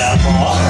that.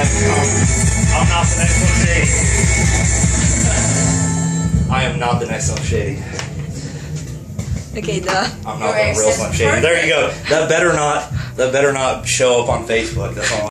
I'm, not the next one shady. I am not the next one shady. Okay, duh. I'm not the real Slim Shady. There you go. That better not. That better not show up on Facebook. That's all.